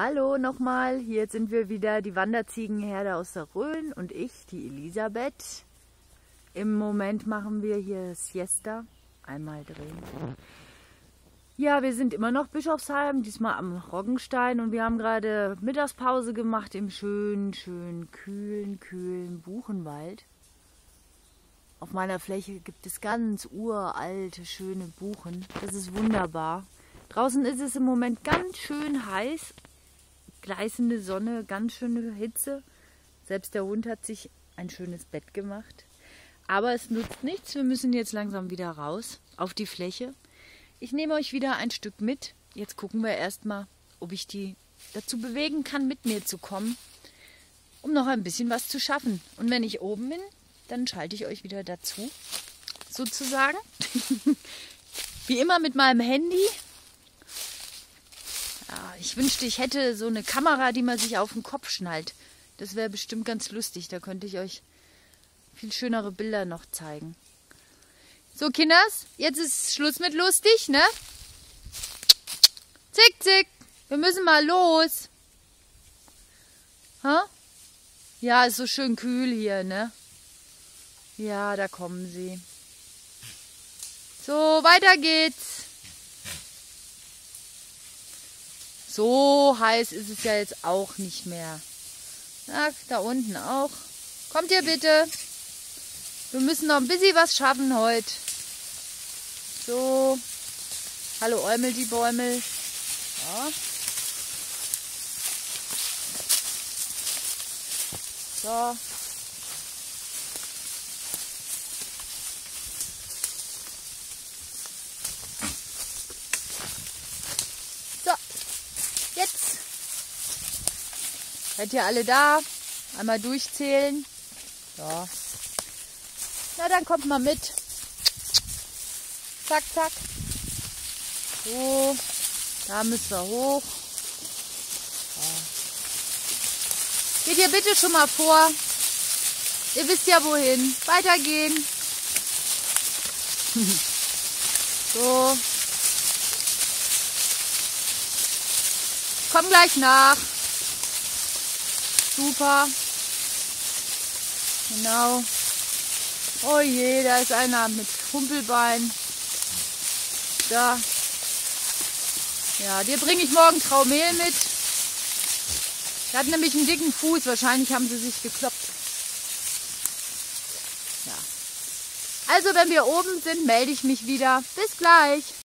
Hallo nochmal, hier sind wir wieder, die Wanderziegenherde aus der Rhön und ich, die Elisabeth. Im Moment machen wir hier Siesta, einmal drehen. Ja, wir sind immer noch Bischofsheim, diesmal am Roggenstein und wir haben gerade Mittagspause gemacht im schönen, schönen, kühlen, kühlen Buchenwald. Auf meiner Fläche gibt es ganz uralte, schöne Buchen. Das ist wunderbar. Draußen ist es im Moment ganz schön heiß gleißende Sonne, ganz schöne Hitze. Selbst der Hund hat sich ein schönes Bett gemacht. Aber es nutzt nichts. Wir müssen jetzt langsam wieder raus auf die Fläche. Ich nehme euch wieder ein Stück mit. Jetzt gucken wir erstmal, ob ich die dazu bewegen kann, mit mir zu kommen, um noch ein bisschen was zu schaffen. Und wenn ich oben bin, dann schalte ich euch wieder dazu, sozusagen. Wie immer mit meinem Handy ja, ich wünschte, ich hätte so eine Kamera, die man sich auf den Kopf schnallt. Das wäre bestimmt ganz lustig. Da könnte ich euch viel schönere Bilder noch zeigen. So, Kinders, jetzt ist Schluss mit lustig, ne? Zick, zick. Wir müssen mal los. Ha? Ja, ist so schön kühl hier, ne? Ja, da kommen sie. So, weiter geht's. So heiß ist es ja jetzt auch nicht mehr. Na, da unten auch. Kommt ihr bitte? Wir müssen noch ein bisschen was schaffen heute. So. Hallo Eumel, die Bäumel. Ja. So. Seid ihr alle da? Einmal durchzählen. Ja. Na, dann kommt mal mit. Zack, zack. So. Da müssen wir hoch. Ja. Geht ihr bitte schon mal vor. Ihr wisst ja wohin. Weitergehen. so. Komm gleich nach. Super. Genau. Oh je, da ist einer mit Humpelbein. Da. Ja, dir bringe ich morgen Traumehl mit. Der hat nämlich einen dicken Fuß. Wahrscheinlich haben sie sich gekloppt. Ja. Also, wenn wir oben sind, melde ich mich wieder. Bis gleich.